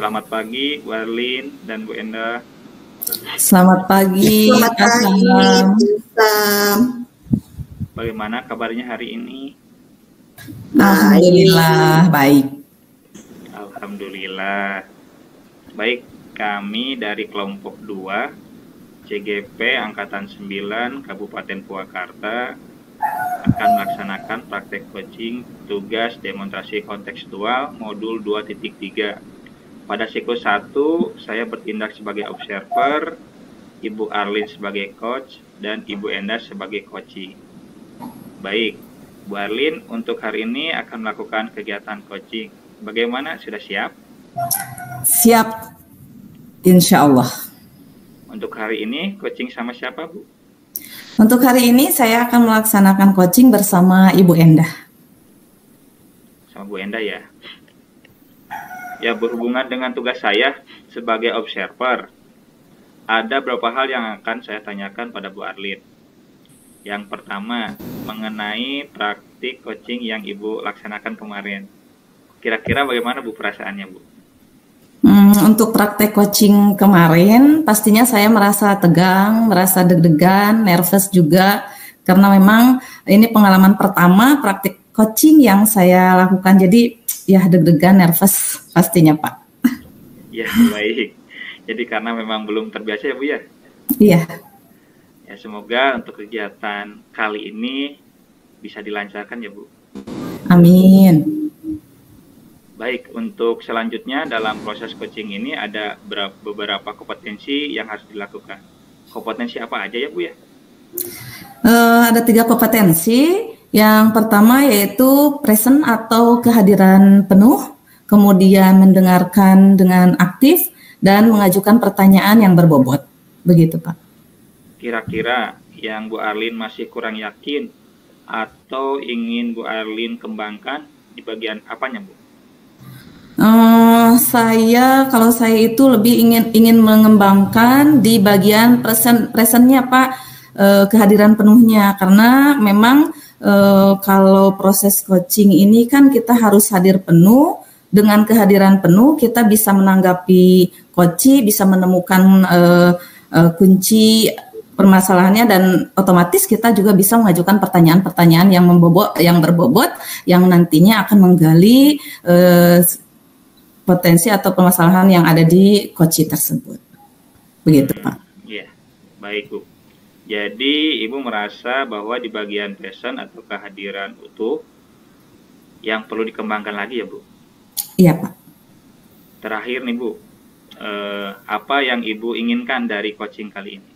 Selamat pagi Bu Arlin dan Bu Enda. Selamat pagi. Selamat pagi. Bagaimana kabarnya hari ini? Alhamdulillah baik. Alhamdulillah. Baik, kami dari kelompok 2 CGP Angkatan 9 Kabupaten Purwakarta akan melaksanakan praktek coaching tugas demonstrasi kontekstual modul 2.3. Pada siklus 1, saya bertindak sebagai observer, Ibu Arlin sebagai coach, dan Ibu Enda sebagai coaching. Baik, Bu Arlin untuk hari ini akan melakukan kegiatan coaching. Bagaimana? Sudah siap? Siap. Insya Allah. Untuk hari ini coaching sama siapa, Bu? Untuk hari ini saya akan melaksanakan coaching bersama Ibu Endah. Sama Bu Enda ya. Ya, berhubungan dengan tugas saya sebagai observer, ada beberapa hal yang akan saya tanyakan pada Bu Arlin. Yang pertama, mengenai praktik coaching yang Ibu laksanakan kemarin. Kira-kira bagaimana Bu perasaannya, Bu? Hmm, untuk praktek coaching kemarin, pastinya saya merasa tegang, merasa deg-degan, nervous juga, karena memang ini pengalaman pertama praktik coaching yang saya lakukan. Jadi ya deg-degan, nervous pastinya Pak. Ya, baik. Jadi karena memang belum terbiasa ya, Bu ya? Iya, Ya, semoga untuk kegiatan kali ini bisa dilancarkan ya, Bu. amin. Baik, untuk selanjutnya dalam proses coaching ini ada berap- beberapa kompetensi yang harus dilakukan. Kompetensi apa aja ya, Bu ya? Eh, ada tiga kompetensi. Yang pertama yaitu present atau kehadiran penuh, kemudian mendengarkan dengan aktif dan mengajukan pertanyaan yang berbobot. Begitu, Pak. Kira-kira yang Bu Arlin masih kurang yakin atau ingin Bu Arlin kembangkan di bagian apanya, Bu? Eh, saya kalau saya itu lebih ingin ingin mengembangkan di bagian present presentnya Pak eh, kehadiran penuhnya karena memang eh, kalau proses coaching ini kan kita harus hadir penuh dengan kehadiran penuh kita bisa menanggapi coaching bisa menemukan eh, eh, kunci permasalahannya dan otomatis kita juga bisa mengajukan pertanyaan-pertanyaan yang membobot yang berbobot yang nantinya akan menggali eh, potensi atau permasalahan yang ada di koci tersebut. Begitu, Pak. Iya, baik Bu. Jadi Ibu merasa bahwa di bagian present atau kehadiran utuh yang perlu dikembangkan lagi ya Bu. Iya, Pak. Terakhir nih Bu, eh, apa yang Ibu inginkan dari coaching kali ini?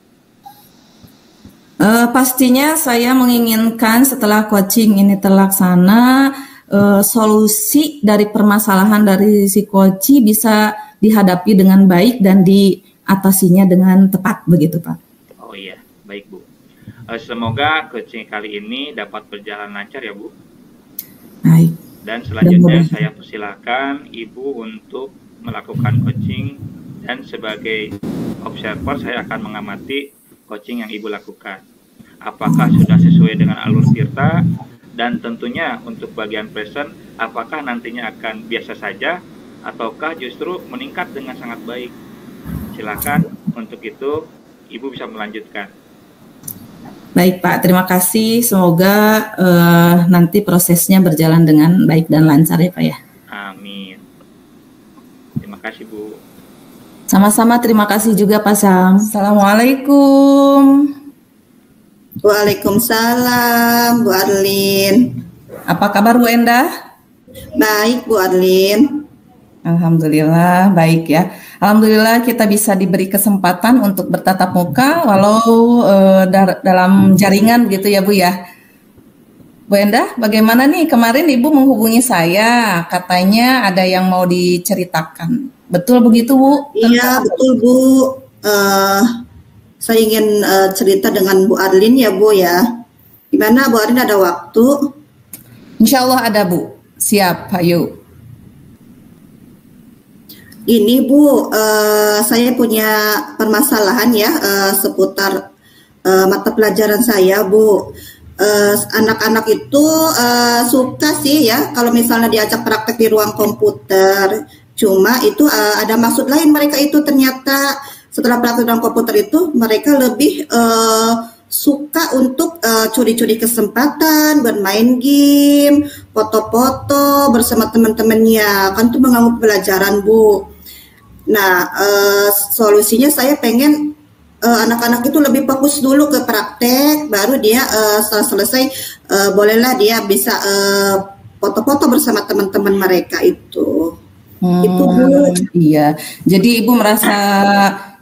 Eh, pastinya saya menginginkan setelah coaching ini terlaksana eh, solusi dari permasalahan dari si coach bisa dihadapi dengan baik dan diatasinya dengan tepat begitu, Pak. Oh iya, baik Bu. Eh, semoga coaching kali ini dapat berjalan lancar ya Bu. Baik. Dan selanjutnya saya persilakan Ibu untuk melakukan coaching dan sebagai observer saya akan mengamati coaching yang Ibu lakukan. Apakah sudah sesuai dengan alur tirta dan tentunya untuk bagian present apakah nantinya akan biasa saja ataukah justru meningkat dengan sangat baik. Silakan untuk itu Ibu bisa melanjutkan. Baik, Pak. Terima kasih. Semoga eh, nanti prosesnya berjalan dengan baik dan lancar ya, Pak ya. Amin. Terima kasih Bu. Sama-sama terima kasih juga Pak Sam. Assalamualaikum. Waalaikumsalam Bu Arlin. Apa kabar Bu Endah? Baik Bu Arlin. Alhamdulillah baik ya. Alhamdulillah kita bisa diberi kesempatan untuk bertatap muka walau dar- dalam jaringan gitu ya Bu ya. Bu Endah, bagaimana nih kemarin Ibu menghubungi saya, katanya ada yang mau diceritakan. Betul begitu Bu? Iya betul Bu. Eh, saya ingin eh, cerita dengan Bu Arlin ya Bu ya. Gimana Bu Arlin ada waktu? Insya Allah ada Bu. Siap, ayo. Gini Bu, uh, saya punya permasalahan ya uh, seputar uh, mata pelajaran saya Bu. Anak-anak uh, itu uh, suka sih ya kalau misalnya diajak praktek di ruang komputer. Cuma itu uh, ada maksud lain mereka itu ternyata setelah praktek ruang komputer itu mereka lebih uh, suka untuk uh, curi-curi kesempatan, bermain game, foto-foto bersama teman-temannya. Kan itu mengganggu pelajaran, Bu. Nah, uh, solusinya saya pengen uh, anak-anak itu lebih fokus dulu ke praktek, baru dia uh, setelah selesai uh, bolehlah dia bisa foto-foto uh, bersama teman-teman mereka itu. Hmm, itu Bu. Iya. Jadi Ibu merasa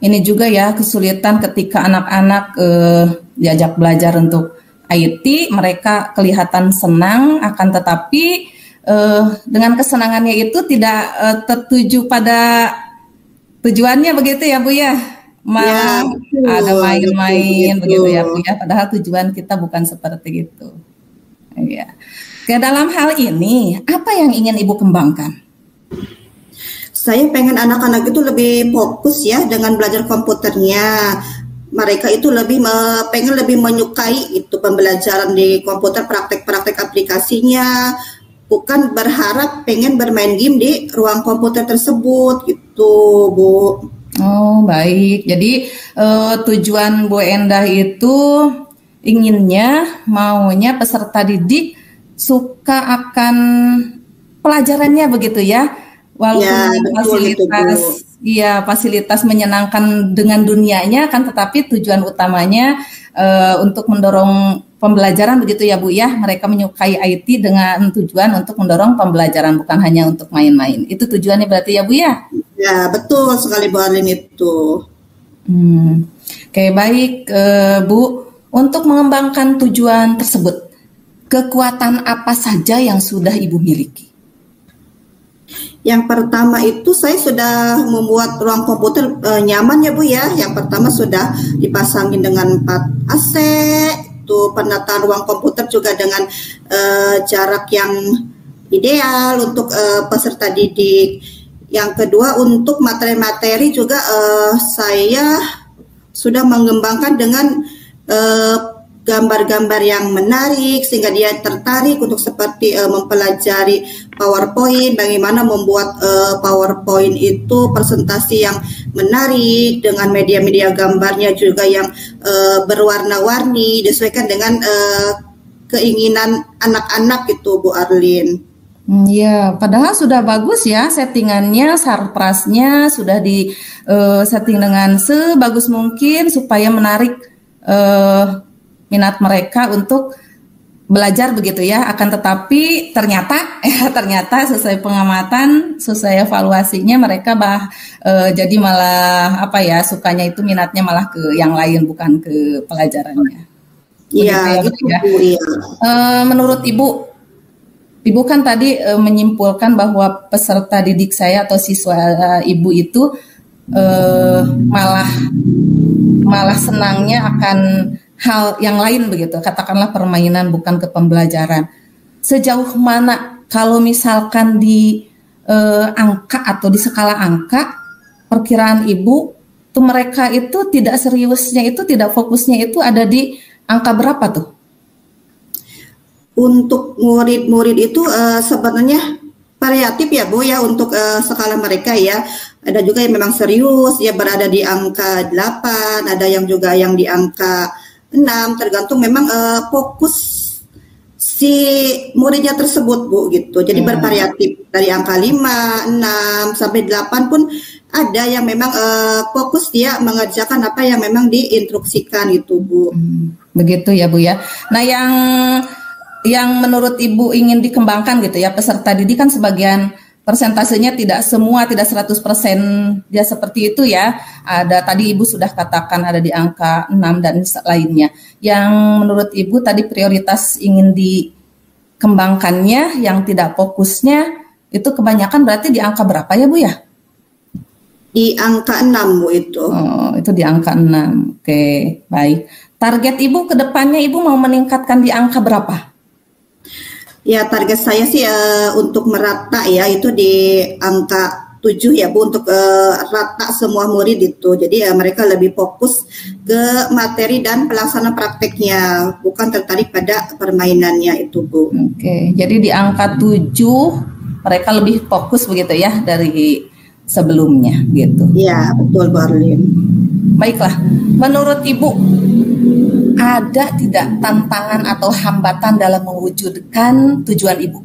ini juga ya kesulitan ketika anak-anak uh, diajak belajar untuk IT, mereka kelihatan senang akan tetapi uh, dengan kesenangannya itu tidak uh, tertuju pada tujuannya begitu ya Bu ya. Malah ya, ada main-main begitu ya Bu ya, padahal tujuan kita bukan seperti itu. Ya. Ke dalam hal ini, apa yang ingin Ibu kembangkan? saya pengen anak-anak itu lebih fokus ya dengan belajar komputernya. Mereka itu lebih me, pengen lebih menyukai itu pembelajaran di komputer, praktek-praktek aplikasinya, bukan berharap pengen bermain game di ruang komputer tersebut gitu, Bu. Oh, baik. Jadi uh, tujuan Bu Endah itu inginnya maunya peserta didik suka akan pelajarannya begitu ya walaupun ya, fasilitas iya fasilitas menyenangkan dengan dunianya kan tetapi tujuan utamanya uh, untuk mendorong pembelajaran begitu ya Bu ya. Mereka menyukai IT dengan tujuan untuk mendorong pembelajaran bukan hanya untuk main-main. Itu tujuannya berarti ya Bu ya? Ya betul sekali Bu Arlin itu. Hmm. oke baik uh, Bu. Untuk mengembangkan tujuan tersebut kekuatan apa saja yang sudah Ibu miliki yang pertama itu saya sudah membuat ruang komputer e, nyaman ya Bu ya. Yang pertama sudah dipasangin dengan 4 AC, itu penataan ruang komputer juga dengan e, jarak yang ideal untuk e, peserta didik. Yang kedua untuk materi-materi juga e, saya sudah mengembangkan dengan e, gambar-gambar yang menarik sehingga dia tertarik untuk seperti uh, mempelajari PowerPoint, bagaimana membuat uh, PowerPoint itu presentasi yang menarik dengan media-media gambarnya juga yang uh, berwarna-warni disesuaikan dengan uh, keinginan anak-anak itu Bu Arlin. Hmm, iya, padahal sudah bagus ya settingannya, sarprasnya sudah di uh, setting dengan sebagus mungkin supaya menarik uh, minat mereka untuk belajar begitu ya akan tetapi ternyata ya ternyata sesuai pengamatan sesuai evaluasinya mereka bah e, jadi malah apa ya sukanya itu minatnya malah ke yang lain bukan ke pelajarannya iya ya, gitu, ya. iya. E, menurut ibu ibu kan tadi e, menyimpulkan bahwa peserta didik saya atau siswa e, ibu itu e, malah malah senangnya akan hal yang lain begitu, katakanlah permainan bukan ke pembelajaran. Sejauh mana kalau misalkan di eh, angka atau di skala angka, perkiraan ibu tuh mereka itu tidak seriusnya itu tidak fokusnya itu ada di angka berapa tuh? Untuk murid-murid itu uh, sebenarnya variatif ya Bu ya untuk uh, skala mereka ya. Ada juga yang memang serius ya berada di angka 8, ada yang juga yang di angka enam tergantung memang uh, fokus si muridnya tersebut Bu gitu. Jadi hmm. bervariatif dari angka 5, 6 sampai 8 pun ada yang memang uh, fokus dia mengerjakan apa yang memang diinstruksikan gitu Bu. Hmm. Begitu ya Bu ya. Nah yang yang menurut Ibu ingin dikembangkan gitu ya peserta didik kan sebagian persentasenya tidak semua tidak 100% dia seperti itu ya. Ada tadi Ibu sudah katakan ada di angka 6 dan lainnya. Yang menurut Ibu tadi prioritas ingin dikembangkannya yang tidak fokusnya itu kebanyakan berarti di angka berapa ya Bu ya? Di angka 6 Bu itu. Oh, itu di angka 6. Oke, baik. Target Ibu ke depannya Ibu mau meningkatkan di angka berapa? Ya target saya sih uh, untuk merata ya itu di angka tujuh ya Bu untuk uh, rata semua murid itu. Jadi uh, mereka lebih fokus ke materi dan pelaksana prakteknya, bukan tertarik pada permainannya itu Bu. Oke, jadi di angka tujuh mereka lebih fokus begitu ya dari sebelumnya gitu. Iya betul Bu Arlin. Baiklah, menurut Ibu ada tidak tantangan atau hambatan dalam mewujudkan tujuan Ibu?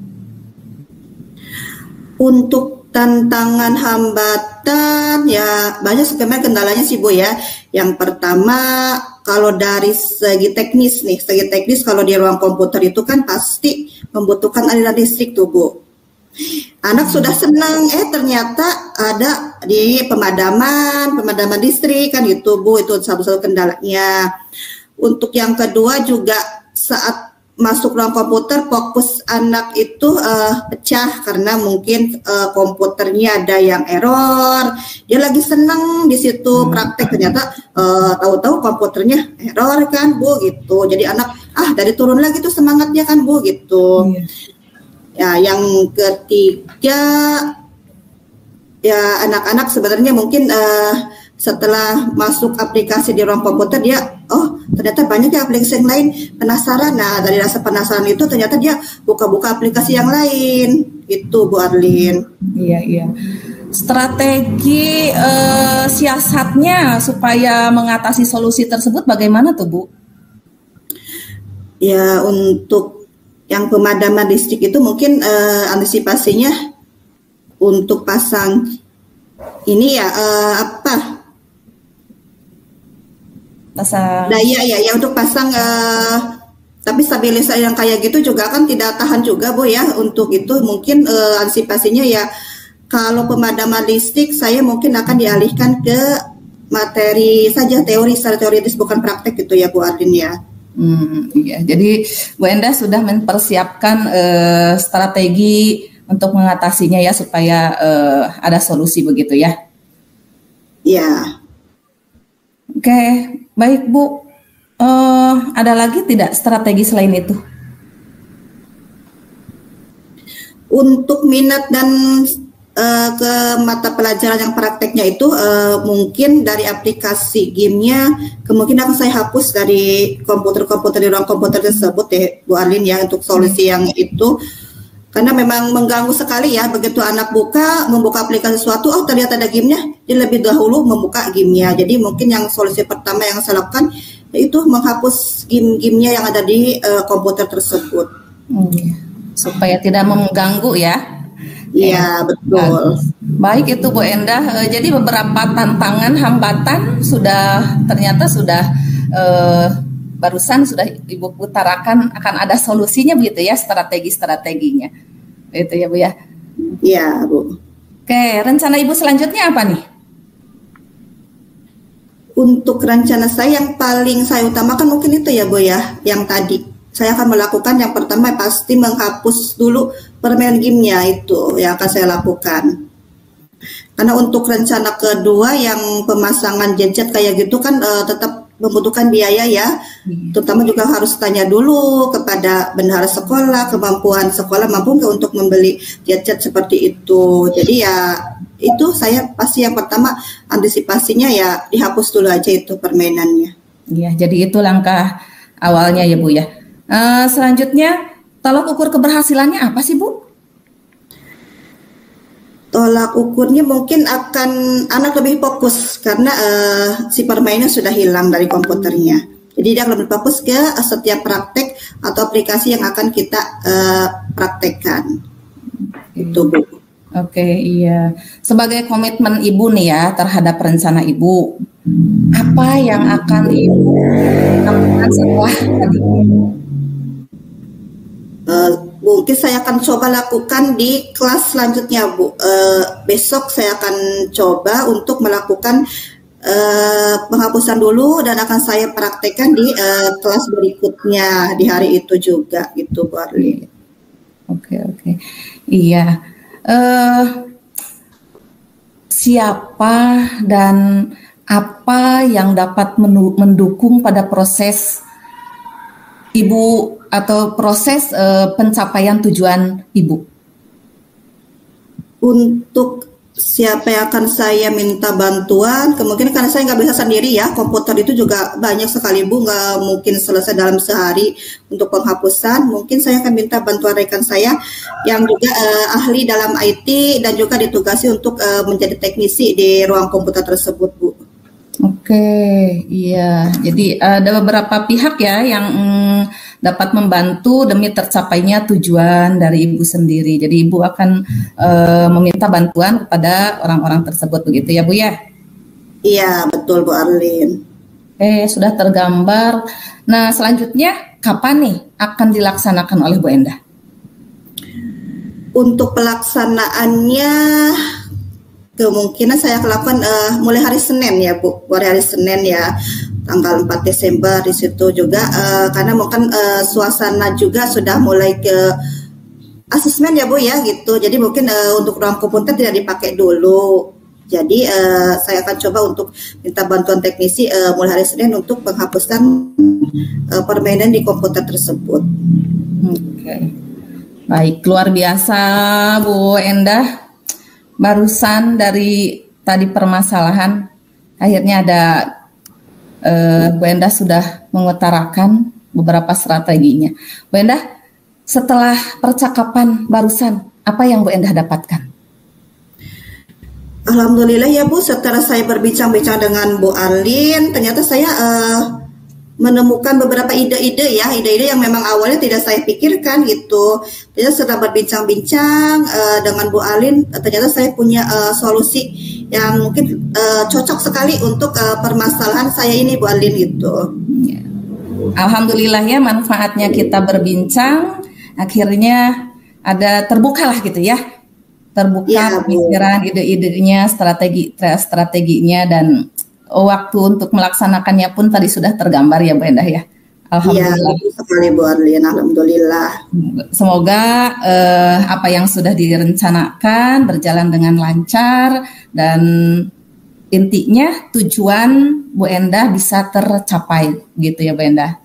Untuk tantangan hambatan ya banyak sebenarnya kendalanya sih Bu ya. Yang pertama kalau dari segi teknis nih, segi teknis kalau di ruang komputer itu kan pasti membutuhkan aliran listrik tuh Bu. Anak sudah senang, eh ternyata ada di pemadaman, pemadaman listrik kan itu Bu, itu satu-satu kendalanya. Untuk yang kedua juga saat masuk ruang komputer fokus anak itu uh, pecah karena mungkin uh, komputernya ada yang error. Dia lagi senang di situ hmm. praktek ternyata uh, tahu-tahu komputernya error kan Bu gitu. Jadi anak ah dari turun lagi tuh semangatnya kan Bu gitu. Hmm. Ya, yang ketiga ya anak-anak sebenarnya mungkin uh, setelah masuk aplikasi di ruang komputer dia oh ternyata banyak ya aplikasi yang lain. Penasaran. Nah dari rasa penasaran itu ternyata dia buka-buka aplikasi yang lain. Itu Bu Arlin. Iya iya. Strategi eh, siasatnya supaya mengatasi solusi tersebut bagaimana tuh Bu? Ya untuk yang pemadaman listrik itu mungkin eh, antisipasinya untuk pasang ini ya eh, apa pasang daya ya ya untuk pasang uh, tapi stabilizer yang kayak gitu juga kan tidak tahan juga bu ya untuk itu mungkin uh, antisipasinya ya kalau pemadaman listrik saya mungkin akan dialihkan ke materi saja teori secara teoritis bukan praktek gitu ya Bu Ardin ya. Hmm, iya. Jadi Bu Enda sudah mempersiapkan uh, strategi untuk mengatasinya ya supaya uh, ada solusi begitu ya. Ya. Oke, baik Bu. Uh, ada lagi tidak strategi selain itu? Untuk minat dan uh, ke mata pelajaran yang prakteknya itu uh, mungkin dari aplikasi gamenya kemungkinan akan saya hapus dari komputer-komputer di ruang komputer tersebut ya Bu Arlin ya untuk solusi yang itu karena memang mengganggu sekali ya begitu anak buka membuka aplikasi sesuatu oh ternyata ada gamenya dia lebih dahulu membuka gamenya jadi mungkin yang solusi pertama yang saya lakukan itu menghapus game-gamenya yang ada di uh, komputer tersebut hmm. supaya tidak mengganggu ya Iya betul. Baik itu Bu Endah. E, jadi beberapa tantangan hambatan sudah ternyata sudah e, barusan sudah Ibu utarakan akan ada solusinya begitu ya strategi-strateginya. Itu ya Bu ya. Iya, Bu. Oke, rencana Ibu selanjutnya apa nih? Untuk rencana saya yang paling saya utamakan mungkin itu ya Bu ya, yang tadi. Saya akan melakukan yang pertama pasti menghapus dulu permainan gamenya itu yang akan saya lakukan. Karena untuk rencana kedua yang pemasangan gadget kayak gitu kan uh, tetap membutuhkan biaya ya. Hmm. Terutama juga harus tanya dulu kepada bendahara sekolah, kemampuan sekolah mampu nggak untuk membeli gadget seperti itu. Jadi ya itu saya pasti yang pertama antisipasinya ya dihapus dulu aja itu permainannya. Iya, jadi itu langkah awalnya ya Bu ya. Uh, selanjutnya tolak ukur keberhasilannya apa sih Bu? Tolak ukurnya mungkin akan anak lebih fokus karena uh, si permainan sudah hilang dari komputernya. Jadi dia akan lebih fokus ke setiap praktek atau aplikasi yang akan kita uh, praktekkan. Itu Bu. Oke, okay, iya. Sebagai komitmen Ibu nih ya terhadap rencana Ibu, apa yang akan Ibu lakukan setelah tadi? Uh, mungkin saya akan coba lakukan di kelas selanjutnya Bu. Uh, besok saya akan coba untuk melakukan uh, penghapusan dulu dan akan saya praktekkan di uh, kelas berikutnya di hari itu juga gitu Bu Arli. Oke oke, iya. Uh, siapa dan apa yang dapat mendukung pada proses Ibu atau proses uh, pencapaian tujuan Ibu? Untuk siapa yang akan saya minta bantuan kemungkinan karena saya nggak bisa sendiri ya komputer itu juga banyak sekali bu nggak mungkin selesai dalam sehari untuk penghapusan mungkin saya akan minta bantuan rekan saya yang juga uh, ahli dalam IT dan juga ditugasi untuk uh, menjadi teknisi di ruang komputer tersebut bu. Oke, iya. Jadi ada beberapa pihak ya yang mm, dapat membantu demi tercapainya tujuan dari ibu sendiri. Jadi ibu akan uh, meminta bantuan kepada orang-orang tersebut begitu ya bu ya? Iya betul bu Arlin. Oke, sudah tergambar. Nah selanjutnya kapan nih akan dilaksanakan oleh Bu Endah? Untuk pelaksanaannya kemungkinan saya lakukan uh, mulai hari Senin ya Bu, mulai hari Senin ya tanggal 4 Desember di situ juga uh, karena mungkin uh, suasana juga sudah mulai ke asesmen ya Bu ya gitu. Jadi mungkin uh, untuk ruang komputer tidak dipakai dulu. Jadi uh, saya akan coba untuk minta bantuan teknisi uh, mulai hari Senin untuk penghapusan uh, permainan di komputer tersebut. Oke. Okay. Baik, luar biasa Bu Endah barusan dari tadi permasalahan akhirnya ada uh, Bu Endah sudah mengutarakan beberapa strateginya. Bu Endah, setelah percakapan barusan, apa yang Bu Endah dapatkan? Alhamdulillah ya Bu, setelah saya berbincang-bincang dengan Bu Arlin, ternyata saya uh, menemukan beberapa ide-ide ya, ide-ide yang memang awalnya tidak saya pikirkan gitu. Jadi setelah berbincang-bincang uh, dengan Bu Alin, ternyata saya punya uh, solusi yang mungkin uh, cocok sekali untuk uh, permasalahan saya ini Bu Alin gitu. Alhamdulillah ya manfaatnya kita berbincang, akhirnya ada terbuka lah gitu ya, terbuka ya, pemikiran, ide-idenya, strategi strateginya dan waktu untuk melaksanakannya pun tadi sudah tergambar ya Bu Endah ya. Alhamdulillah. Ya, sekali Bu Arlin, Alhamdulillah. Semoga eh, apa yang sudah direncanakan berjalan dengan lancar dan intinya tujuan Bu Endah bisa tercapai gitu ya Bu Endah.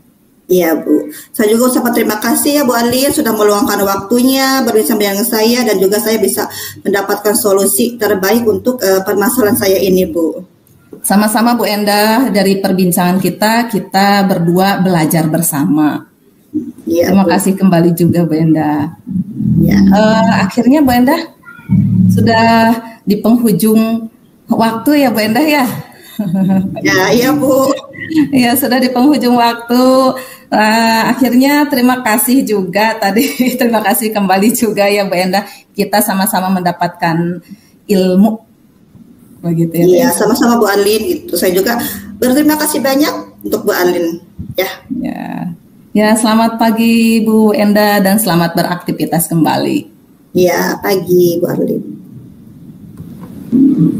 Iya Bu, saya juga ucapkan terima kasih ya Bu Arlin sudah meluangkan waktunya berbincang dengan saya dan juga saya bisa mendapatkan solusi terbaik untuk uh, permasalahan saya ini Bu. Sama-sama Bu Endah dari perbincangan kita kita berdua belajar bersama. Ya, Terima Bu. kasih kembali juga Bu Endah. Ya. Uh, akhirnya Bu Endah sudah di penghujung waktu ya Bu Endah ya. Ya, iya Bu. ya sudah di penghujung waktu. Uh, akhirnya terima kasih juga tadi terima kasih kembali juga ya Bu Endah kita sama-sama mendapatkan ilmu begitu ya. Iya, sama-sama Bu Alin gitu. Saya juga berterima kasih banyak untuk Bu Alin. Ya. Ya. Ya, selamat pagi Bu Enda dan selamat beraktivitas kembali. Ya, pagi Bu Alin.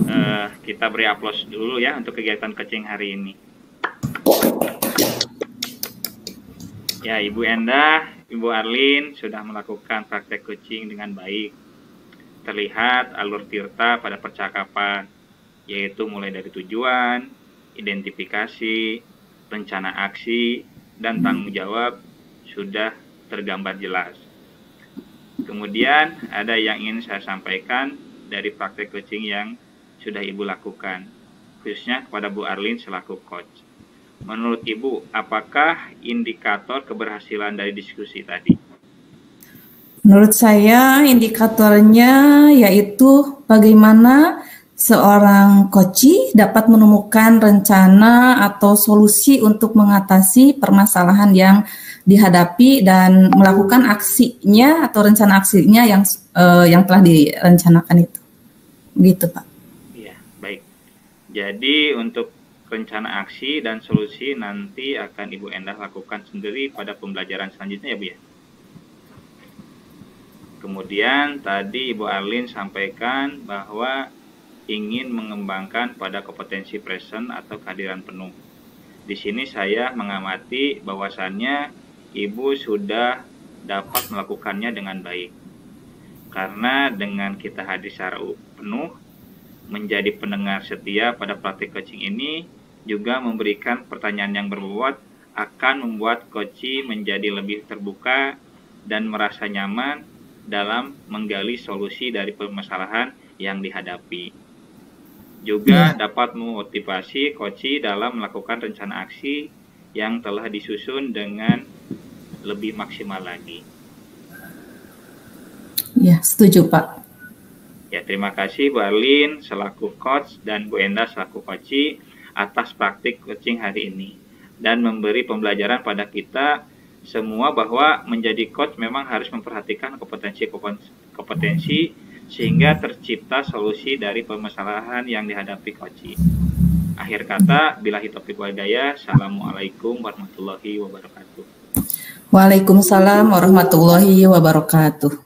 Uh, kita beri aplaus dulu ya untuk kegiatan kecing hari ini. Ya, Ibu Enda, Ibu Arlin sudah melakukan praktek coaching dengan baik. Terlihat alur Tirta pada percakapan yaitu mulai dari tujuan, identifikasi, rencana aksi, dan tanggung jawab sudah tergambar jelas. Kemudian ada yang ingin saya sampaikan dari praktek coaching yang sudah Ibu lakukan, khususnya kepada Bu Arlin selaku coach. Menurut Ibu, apakah indikator keberhasilan dari diskusi tadi? Menurut saya indikatornya yaitu bagaimana seorang koci dapat menemukan rencana atau solusi untuk mengatasi permasalahan yang dihadapi dan melakukan aksinya atau rencana aksinya yang uh, yang telah direncanakan itu. Begitu, Pak. Iya, baik. Jadi untuk rencana aksi dan solusi nanti akan Ibu Endah lakukan sendiri pada pembelajaran selanjutnya ya, Bu ya. Kemudian tadi Ibu Arlin sampaikan bahwa ingin mengembangkan pada kompetensi present atau kehadiran penuh. Di sini saya mengamati bahwasannya ibu sudah dapat melakukannya dengan baik. Karena dengan kita hadir secara penuh, menjadi pendengar setia pada praktik coaching ini juga memberikan pertanyaan yang berbobot akan membuat coaching menjadi lebih terbuka dan merasa nyaman dalam menggali solusi dari permasalahan yang dihadapi. Juga dapat memotivasi koci dalam melakukan rencana aksi yang telah disusun dengan lebih maksimal lagi. Ya, setuju Pak. Ya, terima kasih Bu Arlin selaku coach dan Bu Enda selaku koci atas praktik coaching hari ini dan memberi pembelajaran pada kita semua bahwa menjadi coach memang harus memperhatikan kompetensi-kompetensi sehingga tercipta solusi dari permasalahan yang dihadapi coach. Akhir kata, bila hitopik wadaya, Assalamualaikum warahmatullahi wabarakatuh. Waalaikumsalam warahmatullahi wabarakatuh.